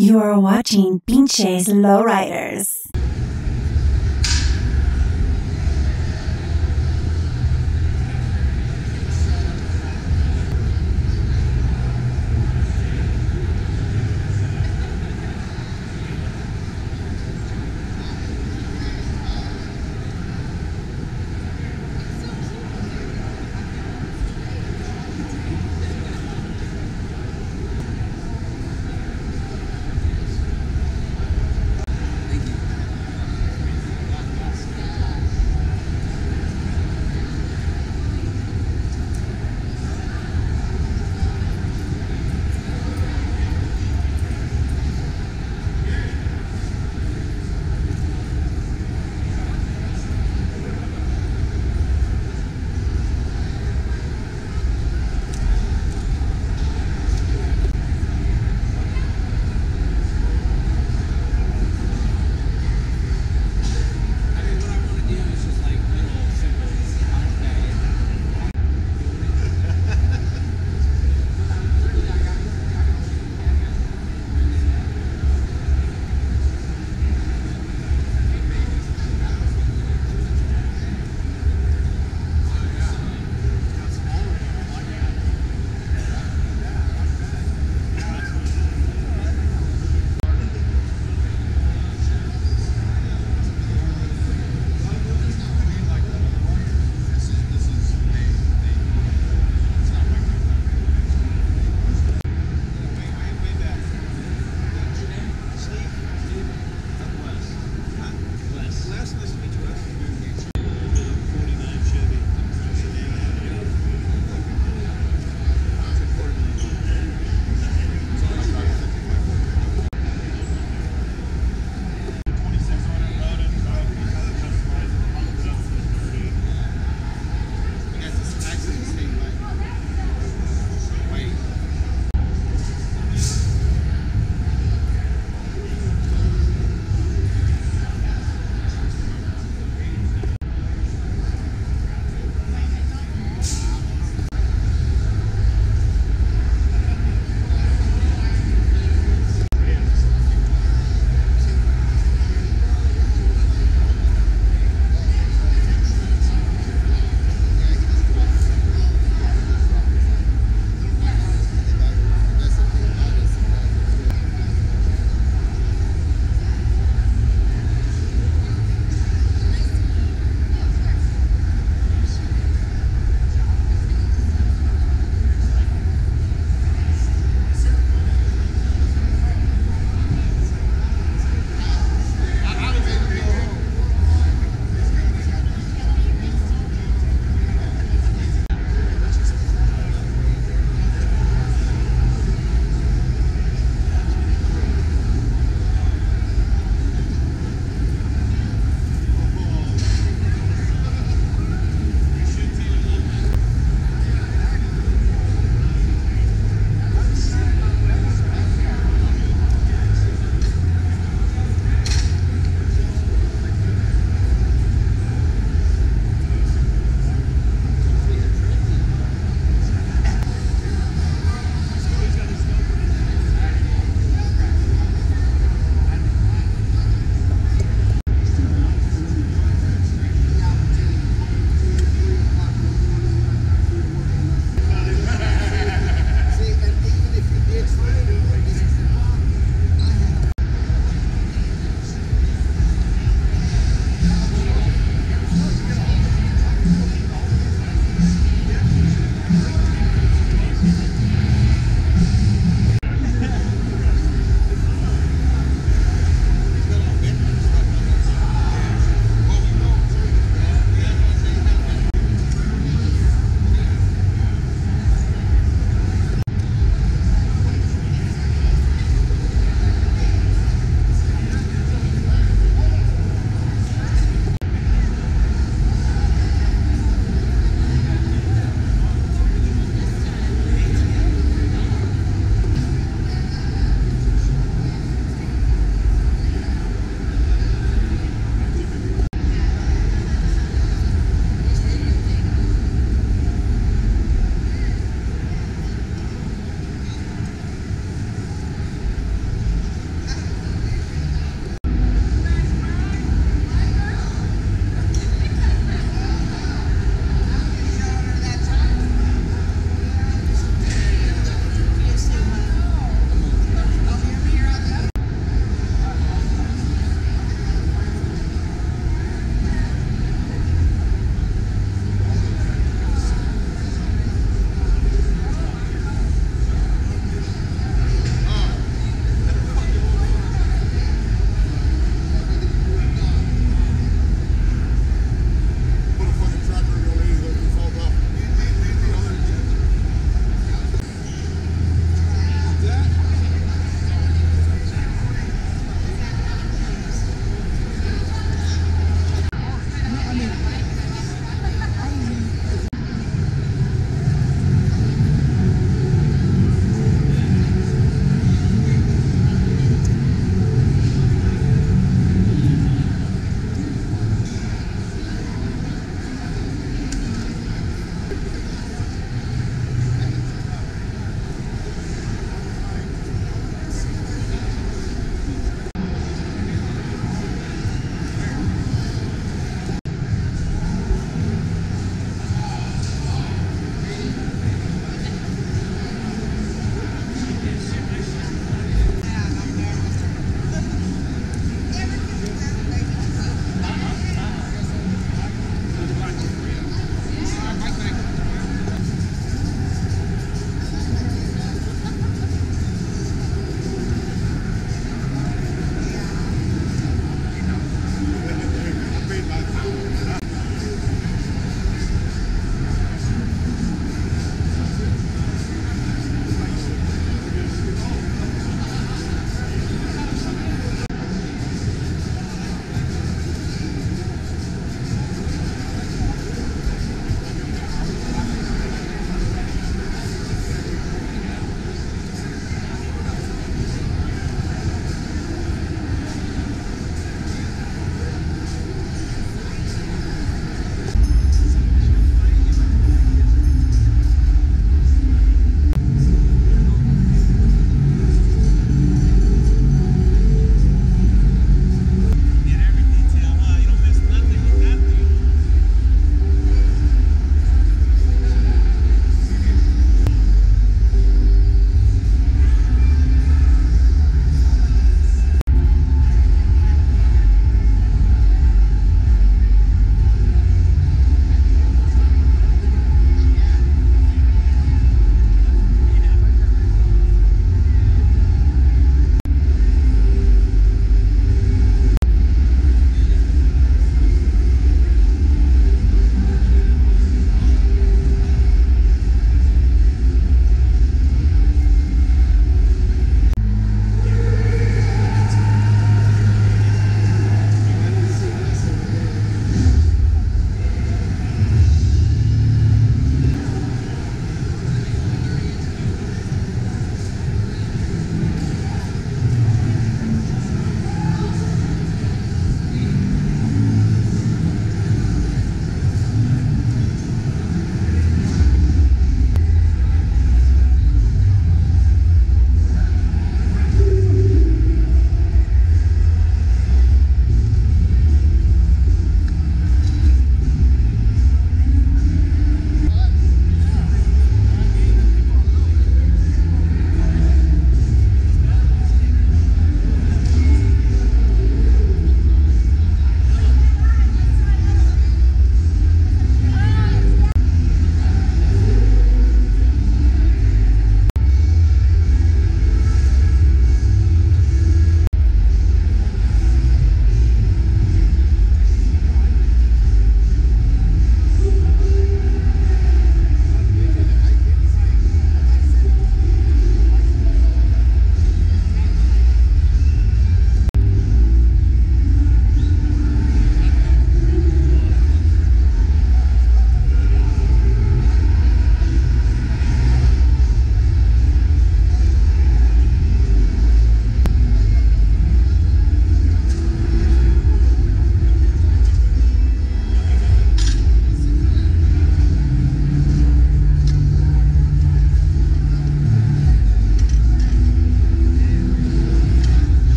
You are watching Pinches Lowriders.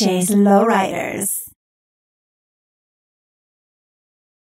Pinches Lowriders.